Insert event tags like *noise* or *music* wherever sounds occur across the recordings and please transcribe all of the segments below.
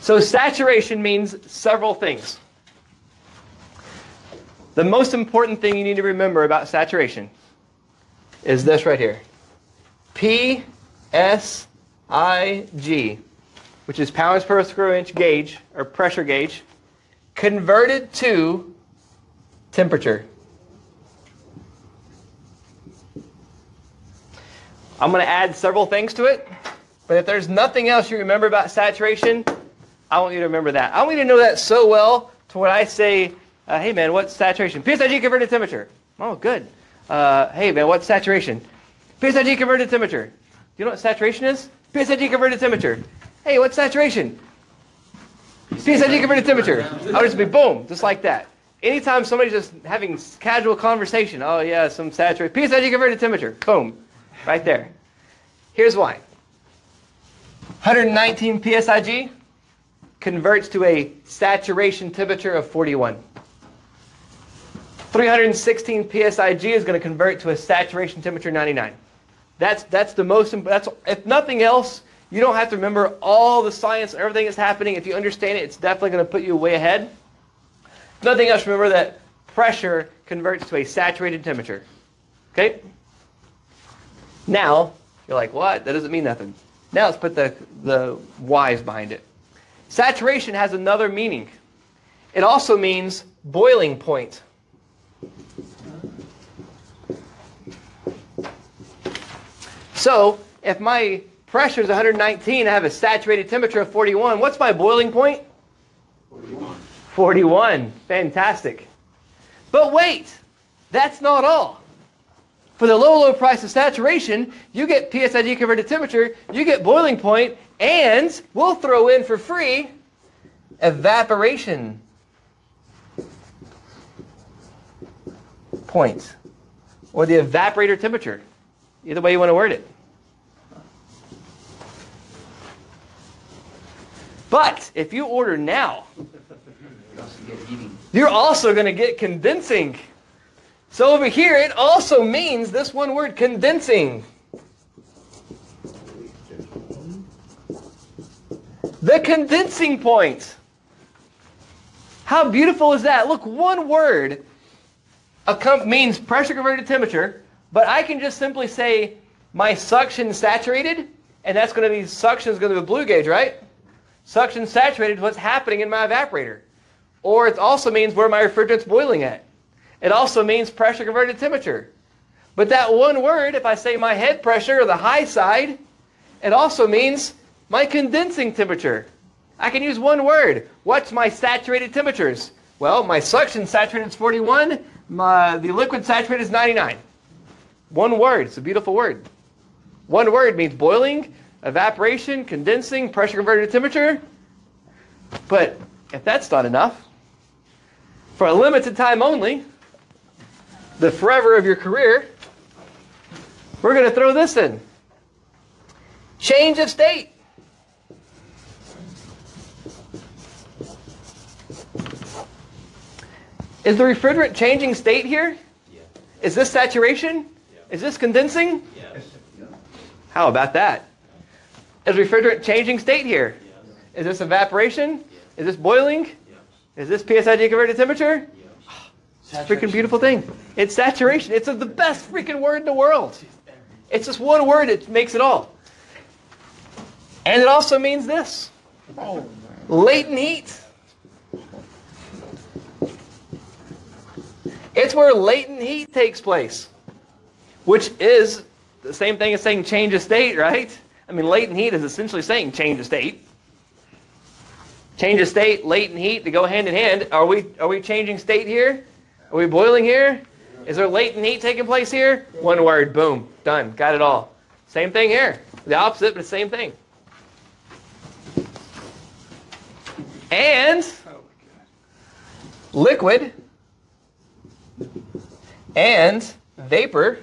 So saturation means several things. The most important thing you need to remember about saturation is this right here. P S I G, which is pounds per square inch gauge or pressure gauge, converted to temperature. I'm going to add several things to it, but if there's nothing else you remember about saturation, I want you to remember that. I want you to know that so well to when I say, uh, hey man, what's saturation? PSIG converted temperature. Oh, good. Uh, hey man, what's saturation? PSIG converted temperature. Do you know what saturation is? PSIG converted temperature. Hey, what's saturation? PSIG converted temperature. I'll just be boom, just like that. Anytime somebody's just having casual conversation, oh yeah, some saturation. PSIG converted temperature. Boom. Right there. Here's why. 119 PSIG converts to a saturation temperature of 41. 316 PSIG is going to convert to a saturation temperature 99. That's, that's the most, that's, if nothing else, you don't have to remember all the science and everything that's happening. If you understand it, it's definitely going to put you way ahead. If nothing else, remember that pressure converts to a saturated temperature. Okay? Now, you're like, what? That doesn't mean nothing. Now let's put the, the whys behind it. Saturation has another meaning. It also means boiling point. So, if my pressure is 119, I have a saturated temperature of 41, what's my boiling point? 41. 41. Fantastic. But wait, that's not all. For the low, low price of saturation, you get PSIG converted temperature, you get boiling point, and we'll throw in for free evaporation point or the evaporator temperature. Either way you want to word it. But if you order now, *laughs* you're also going to get condensing. So over here, it also means this one word, condensing. The condensing point. How beautiful is that? Look, one word a means pressure converted to temperature, but I can just simply say my suction saturated, and that's going to be suction is going to be blue gauge, right? Suction saturated is what's happening in my evaporator. Or it also means where my refrigerant's boiling at. It also means pressure converted to temperature. But that one word, if I say my head pressure or the high side, it also means my condensing temperature. I can use one word. What's my saturated temperatures? Well, my suction saturated is 41. My, the liquid saturated is 99. One word. It's a beautiful word. One word means boiling, evaporation, condensing, pressure converted to temperature. But if that's not enough, for a limited time only, the forever of your career, we're going to throw this in. Change of state. Is the refrigerant changing state here? Yeah. Is this saturation? Yeah. Is this condensing? Yes. How about that? Is refrigerant changing state here? Yes. Is this evaporation? Yes. Is this boiling? Is this PSIG converted temperature? A freaking beautiful thing. It's saturation. It's the best freaking word in the world. It's just one word, it makes it all. And it also means this latent heat. It's where latent heat takes place, which is the same thing as saying change of state, right? I mean, latent heat is essentially saying change of state. Change of state, latent heat, to go hand in hand. Are we, are we changing state here? Are we boiling here? Is there latent heat taking place here? One word, boom, done, got it all. Same thing here. The opposite, but the same thing. And liquid and vapor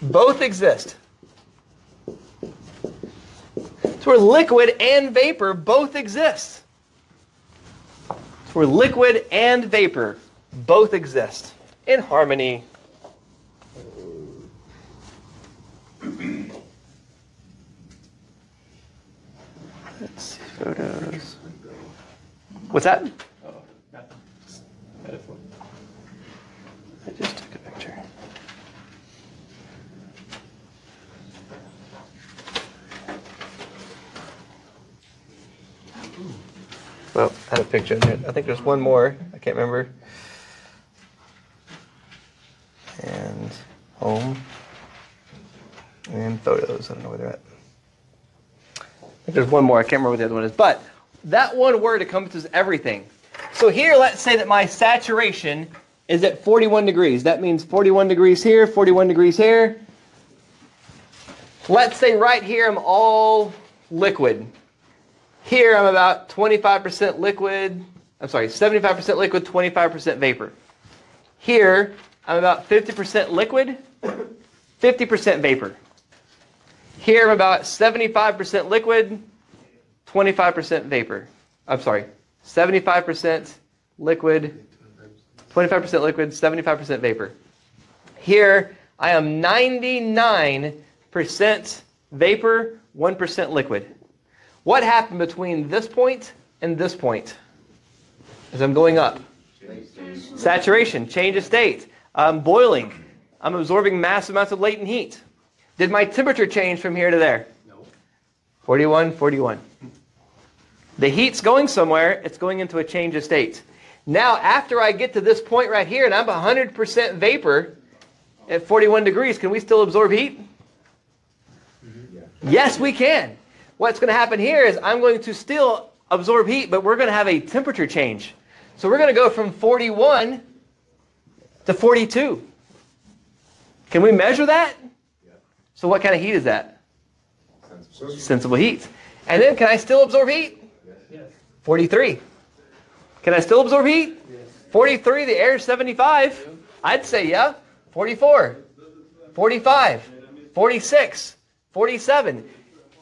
both exist. So where liquid and vapor both exist where liquid and vapor both exist in harmony. Let's see photos. What's that? Oh, nothing. Just had a phone. I just took a picture. Well, I had a picture in there. I think there's one more. I can't remember. And home. And photos. I don't know where they're at. I think there's one more. I can't remember what the other one is. But that one word encompasses everything. So here, let's say that my saturation is at 41 degrees. That means 41 degrees here, 41 degrees here. Let's say right here I'm all liquid. Here I'm about 25% liquid. I'm sorry, 75% liquid, 25% vapor. Here I'm about 50% liquid, 50% vapor. Here I'm about 75% liquid, 25% vapor. I'm sorry, 75% liquid, 25% liquid, 75% vapor. Here I am 99% vapor, 1% liquid. What happened between this point and this point as I'm going up? Saturation, change of state. I'm boiling. I'm absorbing massive amounts of latent heat. Did my temperature change from here to there? No. 41, 41. The heat's going somewhere, it's going into a change of state. Now, after I get to this point right here and I'm 100% vapor at 41 degrees, can we still absorb heat? Mm-hmm. Yes, we can. What's going to happen here is I'm going to still absorb heat, but we're going to have a temperature change. So we're going to go from 41 to 42. Can we measure that? Yeah. So what kind of heat is that? Sensible heat. And then can I still absorb heat? Yes. 43. Can I still absorb heat? Yes. 43, the air is 75. I'd say yeah. 44, 45, 46, 47.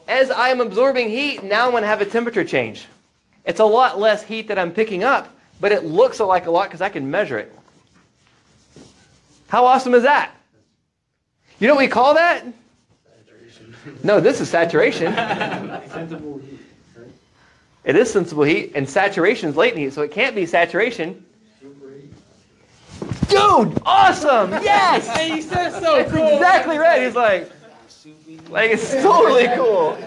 As I'm absorbing heat, now I'm going to have a temperature change. It's a lot less heat that I'm picking up, but it looks like a lot because I can measure it. How awesome is that? You know what we call that? No, this is saturation. *laughs* Sensible heat. Right? It is sensible heat, and saturation is latent heat, so it can't be saturation. Dude, awesome! Yes! Hey, he said so. That's cool. exactly right. He's like, like it's totally cool.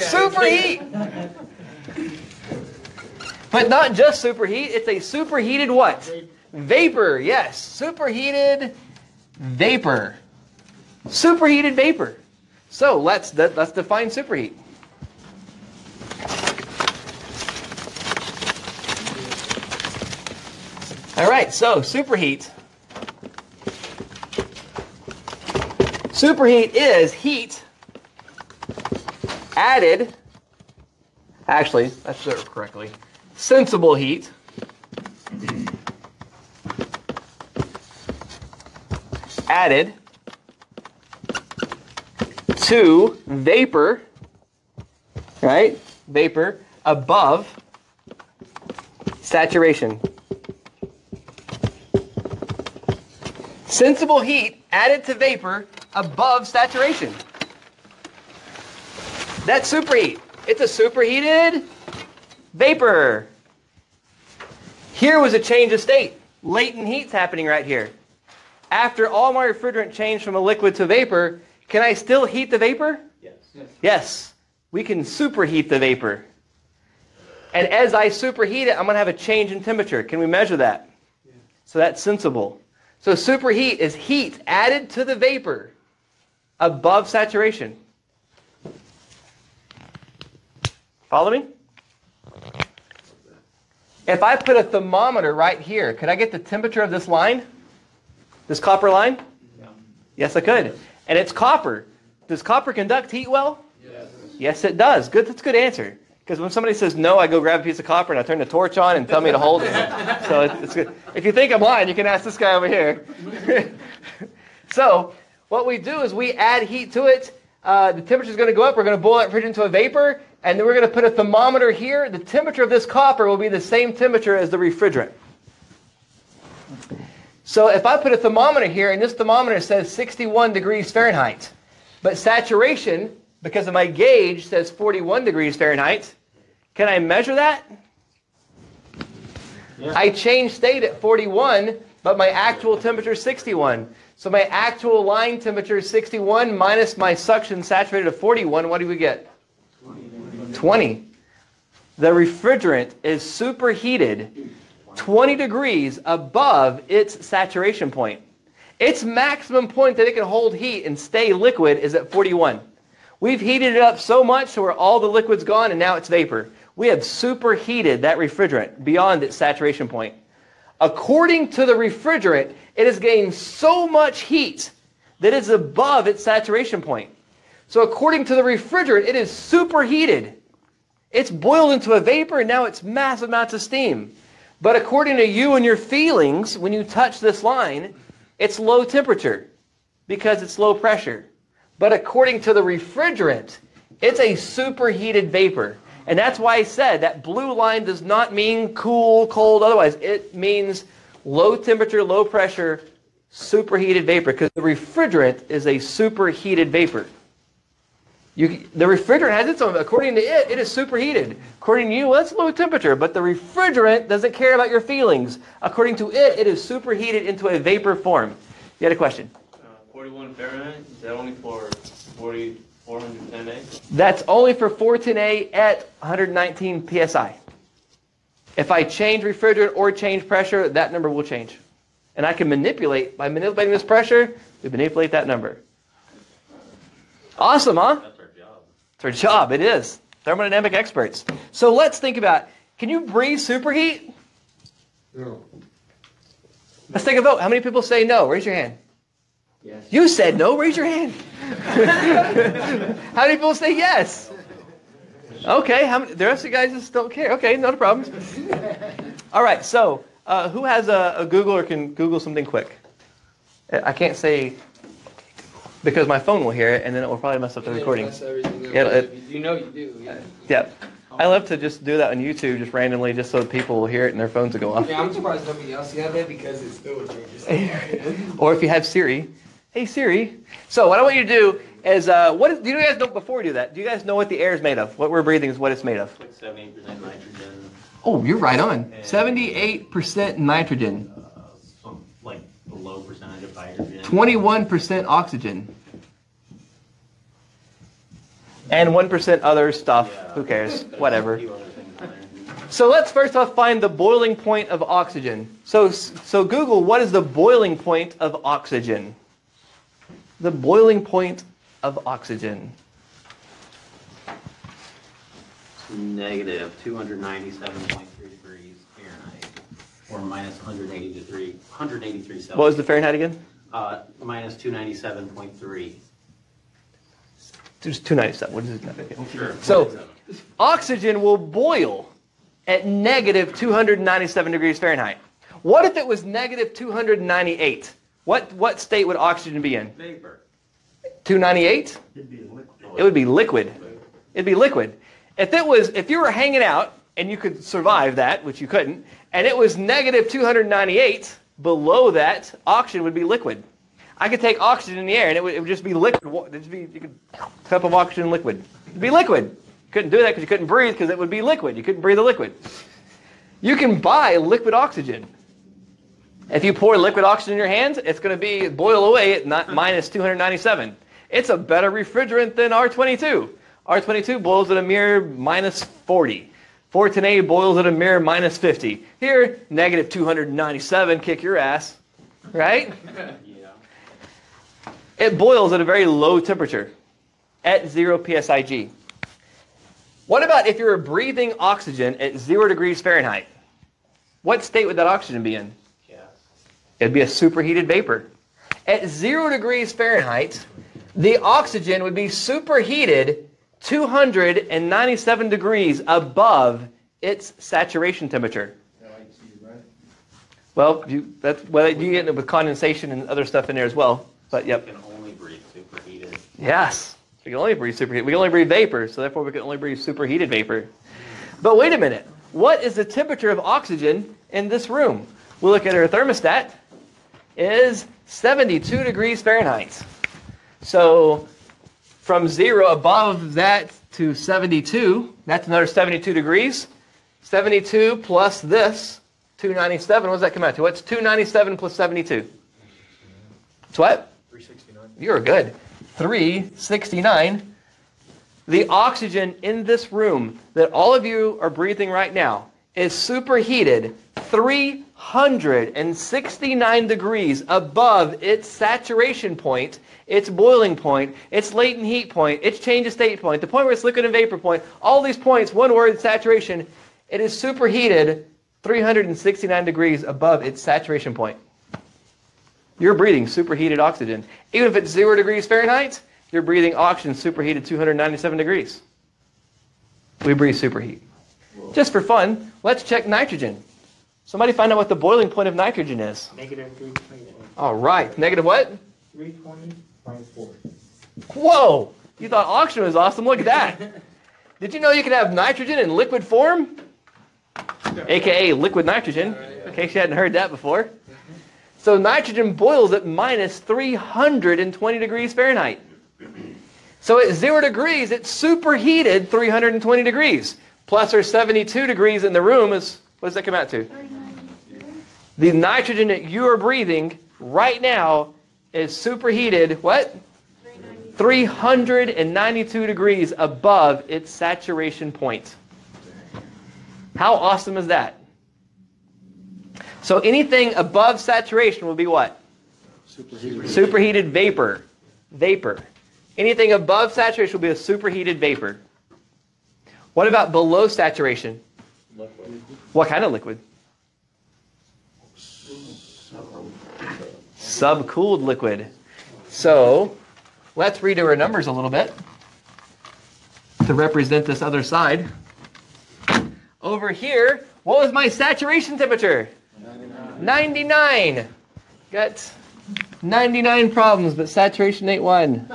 Superheat. But not just superheat, it's a superheated what? Vapor, yes. Superheated vapor. Superheated vapor. So let's let's define superheat. All right, so superheat. Superheat is heat added, actually, do it correctly, sensible heat added to vapor, right? Vapor above saturation. Sensible heat added to vapor above saturation. That's superheat. It's a superheated vapor. Here was a change of state. Latent heat's happening right here. After all my refrigerant changed from a liquid to vapor, can I still heat the vapor? Yes. yes. Yes. We can superheat the vapor. And as I superheat it, I'm going to have a change in temperature. Can we measure that? Yeah. So that's sensible. So superheat is heat added to the vapor above saturation. Follow me? If I put a thermometer right here, could I get the temperature of this line? This copper line? No. Yes, I could. And it's copper. Does copper conduct heat well? Yes. Yes, it does. Good. That's a good answer. Because when somebody says no, I go grab a piece of copper and I turn the torch on and tell me to hold it. *laughs* So it's, it's good. If you think I'm lying, you can ask this guy over here. *laughs* so what we do is we add heat to it. Uh, the temperature is going to go up. We're going to boil that refrigerant into a vapor, and then we're going to put a thermometer here. The temperature of this copper will be the same temperature as the refrigerant. So if I put a thermometer here, and this thermometer says 61 degrees Fahrenheit, but saturation, because of my gauge, says 41 degrees Fahrenheit, Can I measure that? Yeah. I change state at 41, but my actual temperature is 61. So my actual line temperature is 61 minus my suction saturated at 41. What do we get? 20. The refrigerant is superheated 20 degrees above its saturation point. Its maximum point that it can hold heat and stay liquid is at 41. We've heated it up so much so where all the liquid's gone and now it's vapor. We have superheated that refrigerant beyond its saturation point. According to the refrigerant, it has gained so much heat that it's above its saturation point. So according to the refrigerant, it is superheated. It's boiled into a vapor and now it's massive amounts of steam. But according to you and your feelings, when you touch this line, it's low temperature because it's low pressure. But according to the refrigerant, it's a superheated vapor. And that's why I said that blue line does not mean cool, cold, otherwise. It means low temperature, low pressure, superheated vapor because the refrigerant is a superheated vapor. You, the refrigerant has its own, according to it, it is superheated. According to you, well, that's low temperature, but the refrigerant doesn't care about your feelings. According to it, it is superheated into a vapor form. You had a question? Uh, 41 Fahrenheit, is that only for 40, 410A? That's only for 410A at 119 psi. If I change refrigerant or change pressure, that number will change. And I can manipulate, by manipulating this pressure, we manipulate that number. Awesome, huh? That's job. It's our job, it is. Thermodynamic experts. So let's think about, can you breathe superheat? No. Let's take a vote. How many people say no? Raise your hand. Yes. You said no. Raise your hand. *laughs* how many people say yes? Okay. How many? The rest of you guys just don't care. Okay, not a problem. All right. So, uh, who has a, a Google or can Google something quick? I can't say because my phone will hear it, and then it will probably mess up the recording. Yeah, it- you know you do. Yeah. Yeah. I love to just do that on YouTube, just randomly, just so people will hear it and their phones will go off. Yeah, I'm surprised nobody else got that because it still a changes. *laughs* or if you have Siri, hey Siri. So what I want you to do is, uh, what is, do you guys know before we do that? Do you guys know what the air is made of? What we're breathing is what it's made of. Like 78% nitrogen, Oh, you're right on. Seventy-eight percent nitrogen, uh, some, like a low percentage of hydrogen. twenty-one percent oxygen, and one percent other stuff. Yeah. Who cares? Whatever. few other things in there. So let's first off find the boiling point of oxygen. So, so Google, what is the boiling point of oxygen? The boiling point of oxygen. Negative 297.3 degrees Fahrenheit, or minus 183, 183 Celsius. What was the Fahrenheit again? Uh, minus 297.3. Just 297. What is it? Sure. So, oxygen will boil at negative 297 degrees Fahrenheit. What if it was negative 298? What, what state would oxygen be in? Vapor. 298? It would be liquid. It'd be liquid. If it was, if you were hanging out and you could survive that, which you couldn't, and it was negative 298, below that, oxygen would be liquid. I could take oxygen in the air and it would, it would just be liquid. It'd just be, you could, cup of oxygen liquid. It'd be liquid. Couldn't do that because you couldn't breathe because it would be liquid. You couldn't breathe the liquid. You can buy liquid oxygen. If you pour liquid oxygen in your hands, it's going to be boil away at not, minus 297. It's a better refrigerant than R22. R22 boils at a mere minus 40. 410A boils at a mere minus 50. Here, negative 297, kick your ass, right? *laughs* Yeah. It boils at a very low temperature, at 0 psig. What about if you were breathing oxygen at 0 degrees Fahrenheit? What state would that oxygen be in? Gas. It'd be a superheated vapor. At zero degrees Fahrenheit, the oxygen would be superheated 297 degrees above its saturation temperature. Well, you, that's, well, you get it with condensation and other stuff in there as well. But yep, You can only breathe superheated. yes, we can only breathe superheated. We can only breathe vapor, so therefore we can only breathe superheated vapor. But wait a minute, what is the temperature of oxygen in this room? We look at our thermostat is 72 degrees Fahrenheit. So from zero above that to 72. That's another 72 degrees. 72 plus this, 297. What does that come out to? What's 297 plus 72? It's what? 369. You're good. 369. The oxygen in this room that all of you are breathing right now is superheated 369 degrees above its saturation point, its boiling point, its latent heat point, its change of state point, the point where it's liquid and vapor point, all these points, one word, saturation, it is superheated 369 degrees above its saturation point. You're breathing superheated oxygen. Even if it's zero degrees Fahrenheit, you're breathing oxygen superheated 297 degrees. We breathe superheat. Just for fun, let's check nitrogen. Somebody find out what the boiling point of nitrogen is. Negative 320. All right. Negative what? 320.4. Whoa! You thought oxygen was awesome. Look at that. *laughs* Did you know you can have nitrogen in liquid form? AKA liquid nitrogen, in case you hadn't heard that before. So nitrogen boils at minus 320 degrees Fahrenheit. So at zero degrees, it's superheated 320 degrees. Plus or 72 degrees in the room is, what does that come out to? The nitrogen that you are breathing right now is superheated, what? 392 degrees above its saturation point. How awesome is that? So anything above saturation will be what? Superheated vapor. Vapor. Anything above saturation will be a superheated vapor. What about below saturation? Liquid. What kind of liquid? Subcooled liquid. So let's redo our numbers a little bit to represent this other side. Over here, what was my saturation temperature? 99. Got 99 problems, but saturation ain't one.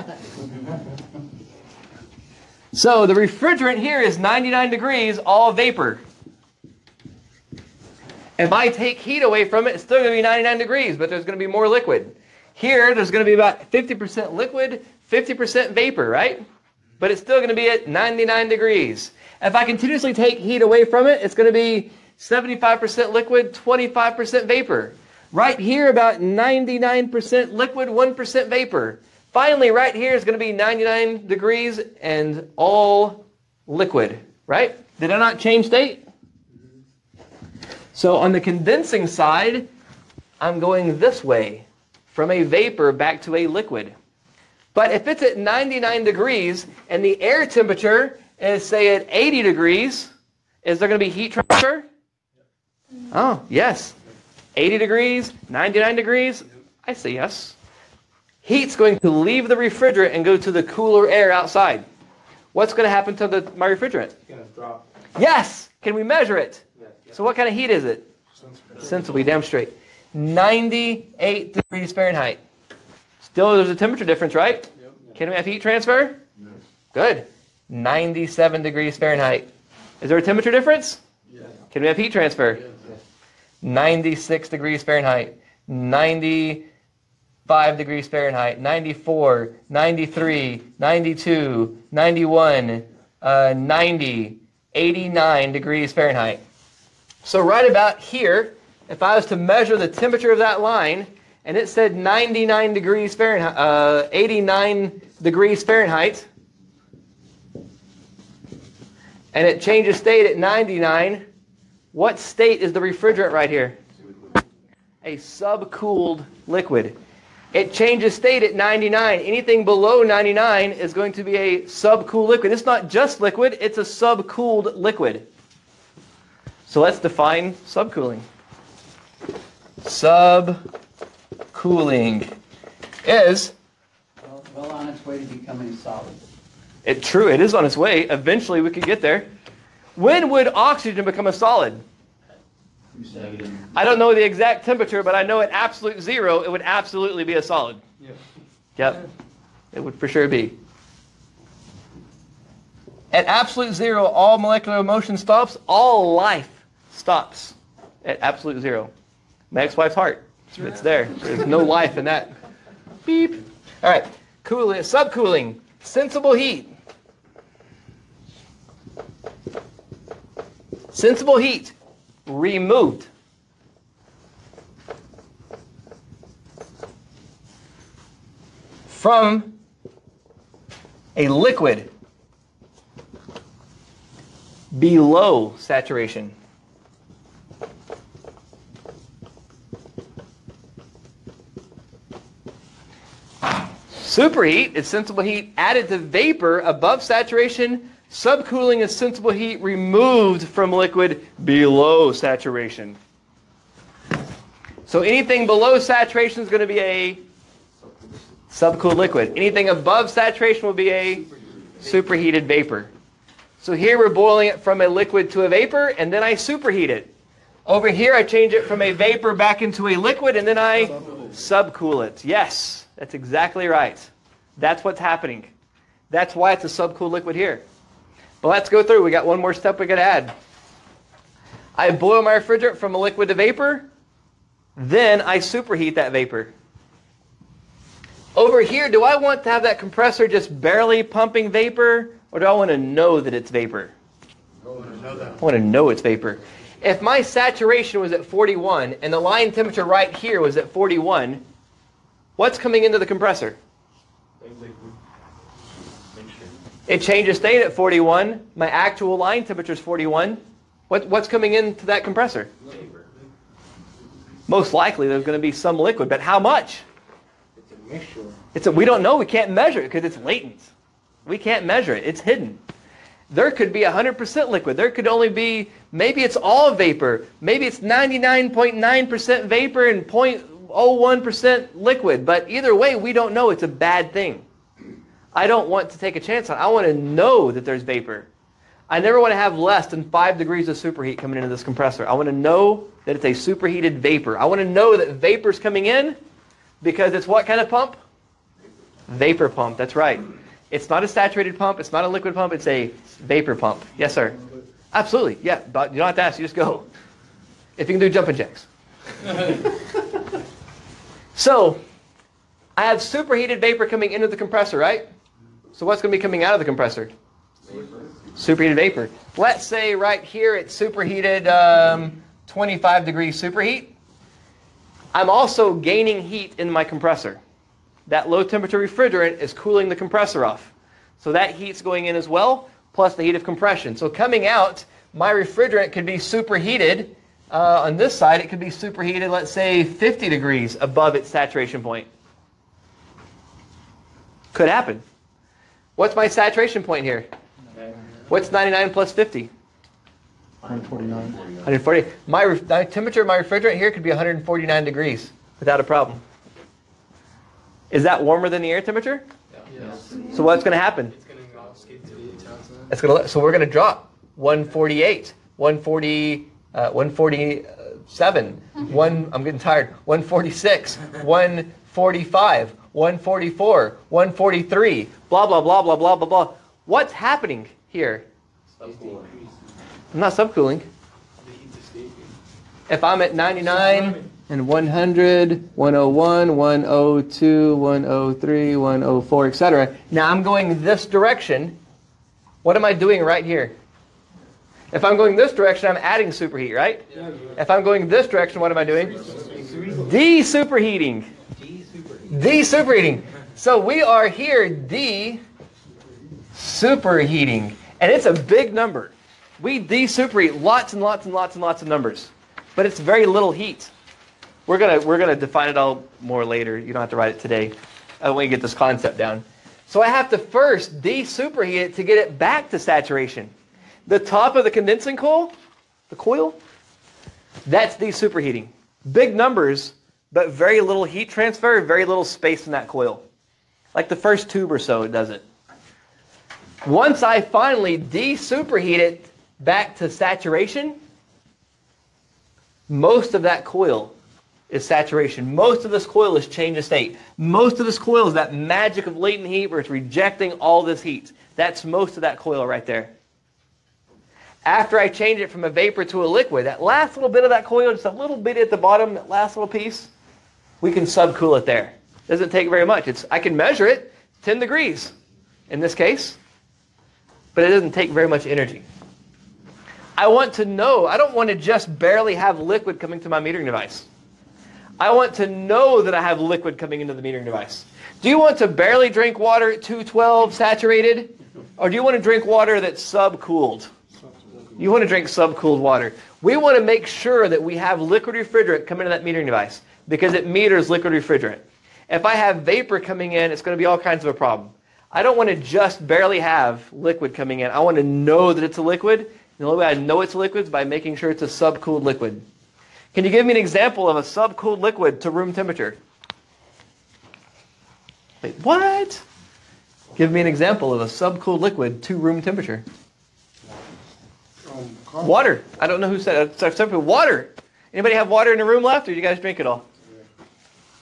So the refrigerant here is 99 degrees, all vapor. If I take heat away from it, it's still going to be 99 degrees, but there's going to be more liquid. Here, there's going to be about 50% liquid, 50% vapor, right? But it's still going to be at 99 degrees. If I continuously take heat away from it, it's going to be 75% liquid, 25% vapor. Right here, about 99% liquid, 1% vapor. Finally, right here is going to be 99 degrees and all liquid, right? Did I not change state? So on the condensing side, I'm going this way from a vapor back to a liquid. But if it's at 99 degrees and the air temperature is, say, at 80 degrees, is there going to be heat transfer? Oh, yes. 80 degrees, 99 degrees? I say yes. Heat's going to leave the refrigerant and go to the cooler air outside. What's going to happen to the, my refrigerant? It's going to drop. Yes! Can we measure it? Yes. So what kind of heat is it? Sensibly, damn straight. 98 degrees Fahrenheit. Still, there's a temperature difference, right? Yep. Can we have heat transfer? Good. 97 degrees Fahrenheit. Is there a temperature difference? Can we have heat transfer? 96 degrees Fahrenheit. 95 degrees Fahrenheit. 94, 93, 92, 91, uh, 90, 89 degrees Fahrenheit. So right about here, if I was to measure the temperature of that line, and it said 99 degrees Fahrenheit, uh, 89 degrees Fahrenheit, and it changes state at 99, what state is the refrigerant right here? A subcooled liquid. It changes state at 99. Anything below 99 is going to be a subcooled liquid. It's not just liquid, it's a subcooled liquid. So let's define subcooling. Subcooling is Well, well on its way to becoming solid. it true, it is on its way. Eventually we could get there. When would oxygen become a solid? I don't know the exact temperature, but I know at absolute zero, it would absolutely be a solid. Yep. Yep. It would for sure be. At absolute zero, all molecular motion stops, all life stops at absolute zero. My ex-wife's heart, it's there. There's no life in that. Beep. All right. Cooling, subcooling, sensible heat. Sensible heat removed. From a liquid below saturation. Superheat is sensible heat added to vapor above saturation. Subcooling is sensible heat removed from liquid below saturation. So anything below saturation is going to be a subcooled liquid. Anything above saturation will be a superheated vapor. So here we're boiling it from a liquid to a vapor, and then I superheat it. Over here I change it from a vapor back into a liquid, and then I subcool it. Yes, that's exactly right. That's what's happening. That's why it's a subcooled liquid here. But let's go through. We got one more step we to add. I boil my refrigerant from a liquid to vapor. Then I superheat that vapor. Over here, do I want to have that compressor just barely pumping vapor, or do I want to know that it's vapor? I want to know it's vapor. If my saturation was at 41 and the line temperature right here was at 41, what's coming into the compressor? It changes state at 41. My actual line temperature is 41. What, what's coming into that compressor? Most likely there's going to be some liquid, but how much? It's a mixture. It's a, we don't know. We can't measure it because it's latent. We can't measure it. It's hidden. There could be 100% liquid. There could only be, maybe it's all vapor. Maybe it's 99.9% vapor and 0.01% liquid. But either way, we don't know. It's a bad thing. I don't want to take a chance on it. I want to know that there's vapor. I never want to have less than 5 degrees of superheat coming into this compressor. I want to know that it's a superheated vapor. I want to know that vapor's coming in because it's what kind of pump? Vapor pump. That's right. It's not a saturated pump. It's not a liquid pump. It's a vapor pump. Yes, sir. Absolutely. Yeah. But you don't have to ask. You just go. If you can do jumping jacks. *laughs* so, I have superheated vapor coming into the compressor, right? So what's going to be coming out of the compressor? Vapor. Superheated vapor. Let's say right here it's superheated um, 25 degrees superheat. I'm also gaining heat in my compressor. That low temperature refrigerant is cooling the compressor off. So that heat's going in as well, plus the heat of compression. So coming out, my refrigerant could be superheated. Uh, on this side, it could be superheated, let's say 50 degrees above its saturation point. Could happen. What's my saturation point here? What's 99 plus 50? 149. 140. My, the temperature of my refrigerant here could be 149 degrees without a problem. Is that warmer than the air temperature? Yes. So what's going to happen? It's all to the 8,000. It's going to so we're going to drop 148, 140, uh, 147, one. I'm getting tired. 146, 145, 144, 143. Blah blah blah blah blah blah blah. What's happening here? I'm not subcooling. The heat's escaping. If I'm at 99 and 100, 101, 102, 103, 104, etc. Now I'm going this direction. What am I doing right here? If I'm going this direction, I'm adding superheat, right? If I'm going this direction, what am I doing? De-superheating. De-superheating. So we are here the superheating. And it's a big number. We de-superheat lots and lots and lots and lots of numbers. But it's very little heat. We're gonna we're gonna define it all more later. You don't have to write it today. I want you get this concept down. So I have to first de-superheat it to get it back to saturation. The top of the condensing coil, the coil, that's de-superheating. Big numbers, but very little heat transfer, very little space in that coil. Like the first tube or so, it does it. Once I finally de-superheat it back to saturation, most of that coil is saturation. Most of this coil is change of state. Most of this coil is that magic of latent heat where it's rejecting all this heat. That's most of that coil right there. After I change it from a vapor to a liquid, that last little bit of that coil, just a little bit at the bottom, that last little piece, we can subcool it there. It Doesn't take very much. It's I can measure it, 10 degrees in this case, but it doesn't take very much energy. I want to know. I don't want to just barely have liquid coming to my metering device. I want to know that I have liquid coming into the metering device. Do you want to barely drink water at 212 saturated? Or do you want to drink water that's subcooled? You want to drink subcooled water. We want to make sure that we have liquid refrigerant come into that metering device because it meters liquid refrigerant. If I have vapor coming in, it's going to be all kinds of a problem. I don't want to just barely have liquid coming in. I want to know that it's a liquid. The only way I know it's a liquid is by making sure it's a subcooled liquid. Can you give me an example of a subcooled liquid to room temperature? Wait, what? Give me an example of a subcooled liquid to room temperature. Um, Water. I don't know who said it. Simply water. Anybody have water in the room left, or do you guys drink it all?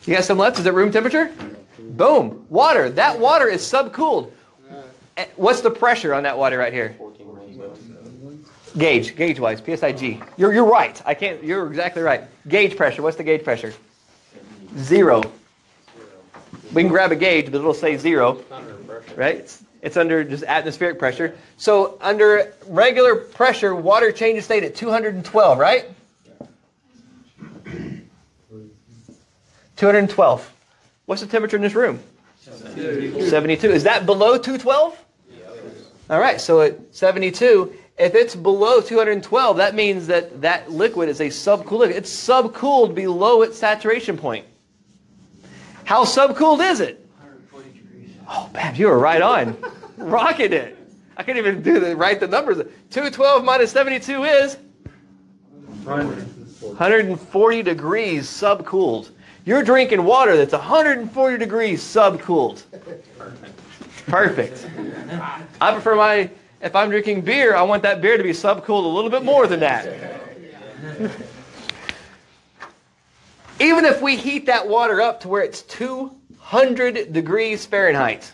You got some left? Is it room temperature? Boom. Water. That water is subcooled. Eh, What's the pressure on that water right here? Gauge, gauge wise, PSIG. You're, you're right. I can't, you're exactly right. Gauge pressure. What's the gauge pressure? Zero. We can grab a gauge, but it'll say zero. Right? It's, it's under just atmospheric pressure. So under regular pressure, water changes state at 212, right? 212. What's the temperature in this room? 72. Is that below 212? All right, so at 72, if it's below 212, that means that that liquid is a subcooled liquid. It's subcooled below its saturation point. How subcooled is it? 140 degrees. Oh, Bab, you were right on. *laughs* Rocking it. I can't even do the write the numbers. 212 minus 72 is 140 degrees subcooled. You're drinking water that's 140 degrees subcooled. Perfect. I prefer my, if I'm drinking beer, I want that beer to be subcooled a little bit more than that. Even if we heat that water up to where it's 200 degrees Fahrenheit,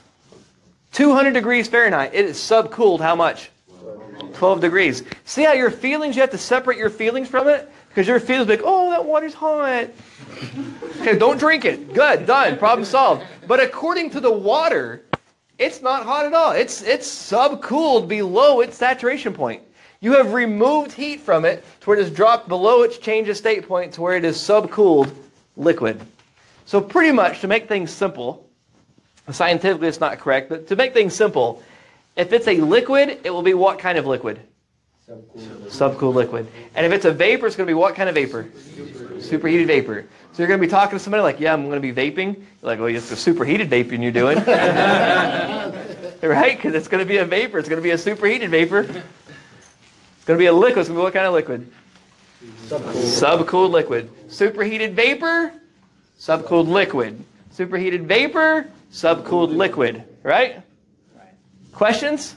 200 degrees Fahrenheit, it is subcooled how much? 12 degrees. See how your feelings, you have to separate your feelings from it? Because your feelings like, oh, that water's hot. Okay, don't drink it. Good, done, problem solved. But according to the water, it's not hot at all. It's, it's subcooled below its saturation point. You have removed heat from it to where it has dropped below its change of state point to where it is subcooled liquid. So pretty much, to make things simple, scientifically it's not correct, but to make things simple, if it's a liquid, it will be what kind of liquid? Subcooled liquid. And if it's a vapor, it's going to be what kind of vapor? Superheated vapor. So you're going to be talking to somebody like, yeah, I'm going to be vaping. You're like, well, it's a superheated vaping you're doing. *laughs* right? Because it's going to be a vapor. It's going to be a superheated vapor. It's going to be a liquid. It's going to be what kind of liquid? Subcooled liquid. Superheated vapor, subcooled liquid. Superheated vapor, subcooled liquid. Right? Questions?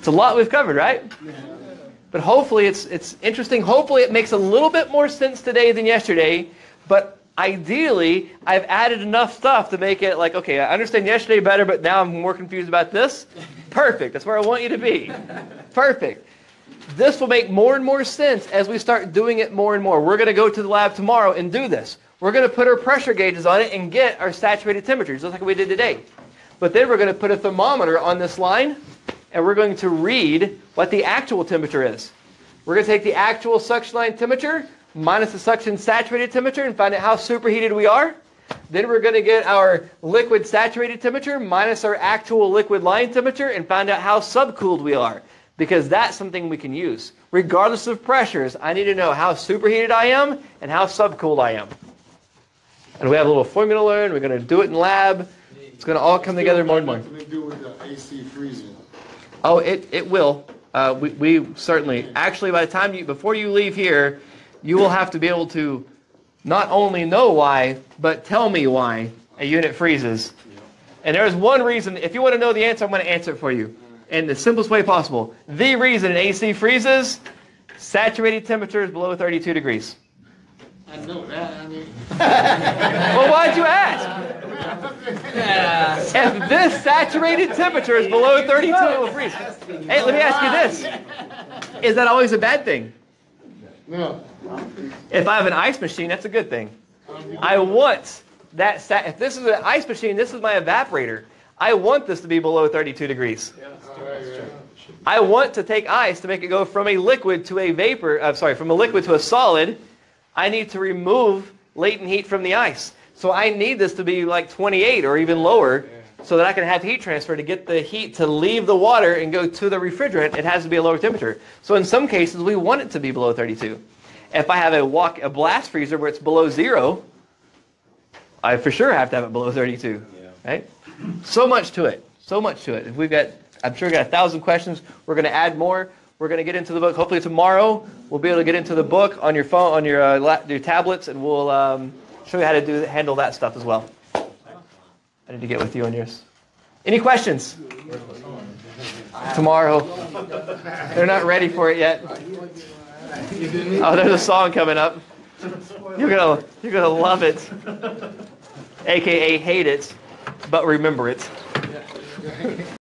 It's a lot we've covered, right? But hopefully it's it's interesting. Hopefully it makes a little bit more sense today than yesterday. But ideally, I've added enough stuff to make it like, okay, I understand yesterday better, but now I'm more confused about this. Perfect. That's where I want you to be. Perfect. This will make more and more sense as we start doing it more and more. We're going to go to the lab tomorrow and do this. We're going to put our pressure gauges on it and get our saturated temperatures, just like we did today. But then we're going to put a thermometer on this line, and we're going to read what the actual temperature is. We're going to take the actual suction line temperature minus the suction saturated temperature and find out how superheated we are. Then we're going to get our liquid saturated temperature minus our actual liquid line temperature and find out how subcooled we are. Because that's something we can use. Regardless of pressures, I need to know how superheated I am and how subcooled I am. And we have a little formula to learn. We're going to do it in lab. It's going to all come together more and more. Nothing to do with the AC freezing. Oh, it, it will. Uh, we, we certainly. Actually, by the time you, before you leave here, you will have to be able to not only know why, but tell me why a unit freezes. And there's one reason, if you want to know the answer, I'm going to answer it for you in the simplest way possible. The reason an AC freezes, saturated temperature is below 32 degrees. I know that, I mean. *laughs* Well, why'd you ask? If this saturated temperature is below 32, degrees. Hey, let me ask you this. Is that always a bad thing? No. If I have an ice machine, that's a good thing. I want that, sat- if this is an ice machine, this is my evaporator. I want this to be below 32 degrees. I want to take ice to make it go from a liquid to a vapor, I'm sorry, from a liquid to a solid. I need to remove latent heat from the ice. So I need this to be like 28 or even lower so that I can have heat transfer to get the heat to leave the water and go to the refrigerant. It has to be a lower temperature. So in some cases, we want it to be below 32. If I have a walk a blast freezer where it's below zero, I for sure have to have it below 32. Right? So much to it. So much to it. If we've got, I'm sure we've got a thousand questions. We're going to add more. We're going to get into the book. Hopefully tomorrow we'll be able to get into the book on your phone, on your uh, la- your tablets, and we'll um, show you how to do handle that stuff as well. I need to get with you on yours. Any questions? Tomorrow. They're not ready for it yet. Oh, there's a song coming up. You're gonna you're gonna love it. AKA hate it, but remember it.